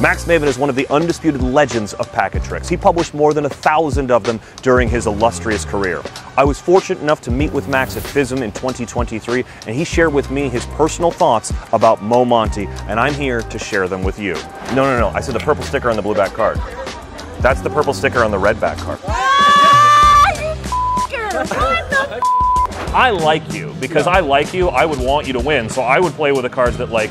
Max Maven is one of the undisputed legends of packet tricks. He published more than a thousand of them during his illustrious career. I was fortunate enough to meet with Max at FISM in 2023, and he shared with me his personal thoughts about Mo Monte, and I'm here to share them with you. No, no, no, I said the purple sticker on the blue back card. That's the purple sticker on the red back card. I like you because I like you. I would want you to win, so I would play with the cards that like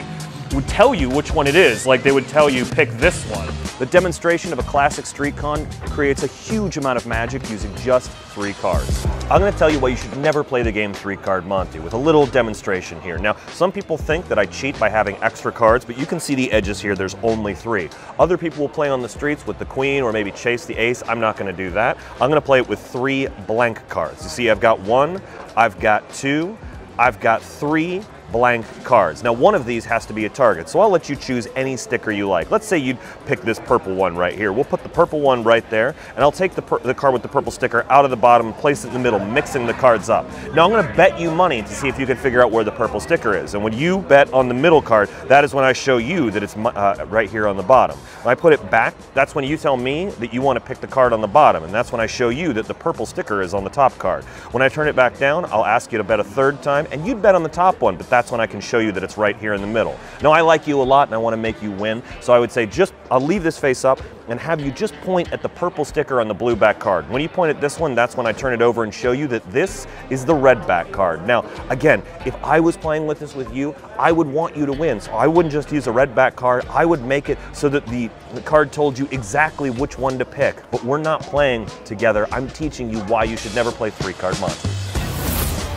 would tell you which one it is. Like they would tell you, pick this one. The demonstration of a classic street con creates a huge amount of magic using just three cards. I'm going to tell you why you should never play the game three card Monty with a little demonstration here. Now, some people think that I cheat by having extra cards, but you can see the edges here, there's only three. Other people will play on the streets with the queen or maybe chase the ace. I'm not going to do that. I'm going to play it with three blank cards. You see, I've got one, I've got two, I've got three, blank cards. Now one of these has to be a target, so I'll let you choose any sticker you like. Let's say you'd pick this purple one right here. We'll put the purple one right there, and I'll take the, the card with the purple sticker out of the bottom and place it in the middle, mixing the cards up. Now I'm gonna bet you money to see if you can figure out where the purple sticker is. And when you bet on the middle card, that is when I show you that it's uh, right here on the bottom. When I put it back, that's when you tell me that you wanna pick the card on the bottom, and that's when I show you that the purple sticker is on the top card. When I turn it back down, I'll ask you to bet a third time, and you'd bet on the top one, but that's when I can show you that it's right here in the middle. Now I like you a lot and I want to make you win, so I would say just, I'll leave this face up and have you just point at the purple sticker on the blue back card. When you point at this one, that's when I turn it over and show you that this is the red back card. Now, again, if I was playing with this with you, I would want you to win, so I wouldn't just use a red back card, I would make it so that the, the card told you exactly which one to pick, but we're not playing together. I'm teaching you why you should never play three card Monty.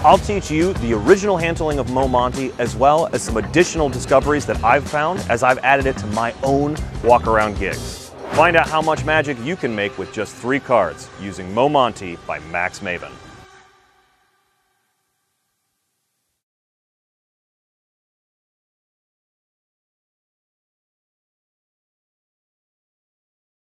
I'll teach you the original handling of Mo Monte as well as some additional discoveries that I've found as I've added it to my own walk around gigs. Find out how much magic you can make with just three cards using Mo Monte by Max Maven.